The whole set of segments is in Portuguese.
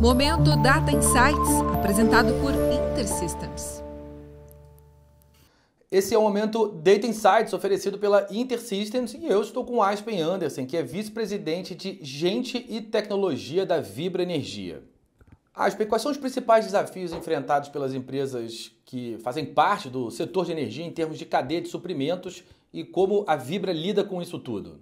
Momento Data Insights, apresentado por InterSystems. Esse é o momento Data Insights oferecido pela InterSystems e eu estou com Aspen Anderson, que é vice-presidente de Gente e Tecnologia da Vibra Energia. Aspen, quais são os principais desafios enfrentados pelas empresas que fazem parte do setor de energia em termos de cadeia de suprimentos e como a Vibra lida com isso tudo?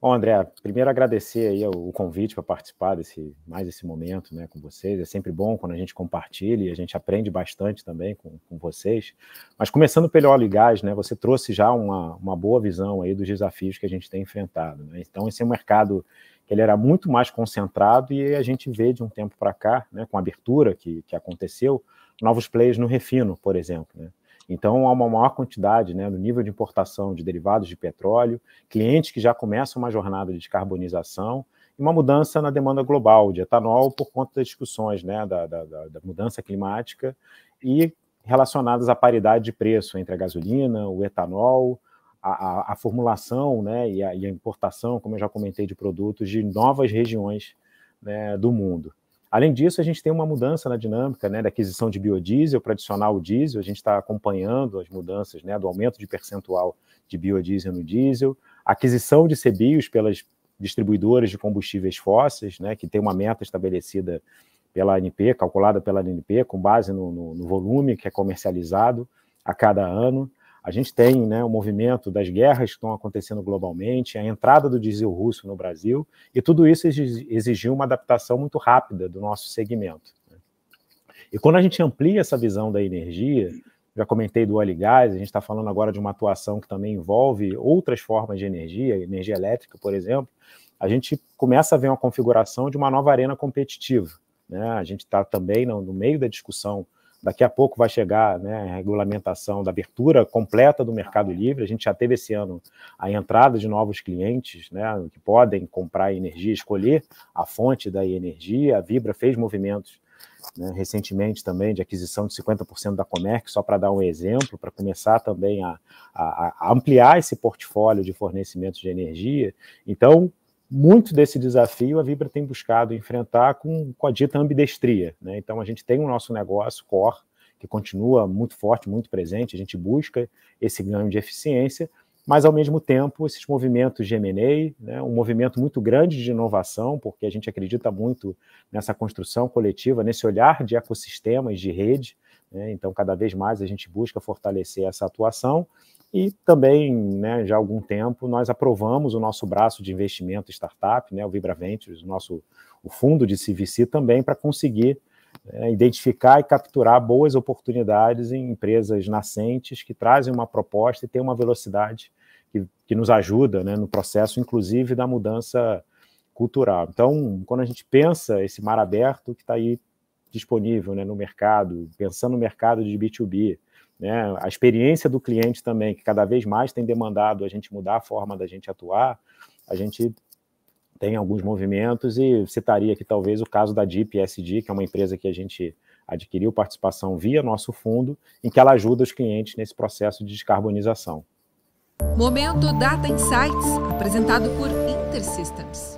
Bom, André, primeiro agradecer aí o convite para participar desse mais esse momento, né, com vocês. É sempre bom quando a gente compartilha e a gente aprende bastante também com, com vocês. Mas começando pelo óleo e gás, né, você trouxe já uma, uma boa visão aí dos desafios que a gente tem enfrentado. Né? Então, esse é um mercado que ele era muito mais concentrado e a gente vê de um tempo para cá, né, com a abertura que, que aconteceu, novos players no refino, por exemplo. Né? Então, há uma maior quantidade né, no nível de importação de derivados de petróleo, clientes que já começam uma jornada de descarbonização e uma mudança na demanda global de etanol por conta das discussões né, da, da, da mudança climática e relacionadas à paridade de preço entre a gasolina, o etanol, a, a, a formulação né, e, a, e, a, importação, como eu já comentei, de produtos de novas regiões né, do mundo. Além disso, a gente tem uma mudança na dinâmica né, da aquisição de biodiesel para adicionar o diesel, a gente está acompanhando as mudanças né, do aumento de percentual de biodiesel no diesel, aquisição de CBIOS pelas distribuidoras de combustíveis fósseis, né, que tem uma meta estabelecida pela ANP, calculada pela ANP, com base no, no, no volume que é comercializado a cada ano. A gente tem né, o movimento das guerras que estão acontecendo globalmente, a entrada do diesel russo no Brasil, e tudo isso exigiu uma adaptação muito rápida do nosso segmento. Né. E quando a gente amplia essa visão da energia, já comentei do óleo e gás, a gente está falando agora de uma atuação que também envolve outras formas de energia, energia elétrica, por exemplo, a gente começa a ver uma configuração de uma nova arena competitiva. Né? A gente está também no, no meio da discussão Daqui a pouco vai chegar né, a regulamentação da abertura completa do Mercado Livre. A gente já teve esse ano a entrada de novos clientes né, que podem comprar energia, escolher a fonte da energia. A Vibra fez movimentos né, recentemente também de aquisição de 50% da Comerc, só para dar um exemplo, para começar também a, a, a ampliar esse portfólio de fornecimento de energia. Então, muito desse desafio a Vibra tem buscado enfrentar com, com a dita ambidestria. Né? Então, a gente tem o nosso negócio core, que continua muito forte, muito presente, a gente busca esse ganho de eficiência, mas, ao mesmo tempo, esses movimentos de M&A, né? um movimento muito grande de inovação, porque a gente acredita muito nessa construção coletiva, nesse olhar de ecossistemas, de rede, né? então, cada vez mais a gente busca fortalecer essa atuação, e também, né, já há algum tempo, nós aprovamos o nosso braço de investimento startup, né, o Vibra Ventures, o nosso o fundo de CVC também, para conseguir é, identificar e capturar boas oportunidades em empresas nascentes que trazem uma proposta e têm uma velocidade que, que nos ajuda né, no processo, inclusive, da mudança cultural. Então, quando a gente pensa esse mar aberto que está aí disponível né, no mercado, pensando no mercado de B2B, né? A experiência do cliente também, que cada vez mais tem demandado a gente mudar a forma da gente atuar, a gente tem alguns movimentos e citaria aqui talvez o caso da SD, que é uma empresa que a gente adquiriu participação via nosso fundo, em que ela ajuda os clientes nesse processo de descarbonização. Momento Data Insights, apresentado por InterSystems.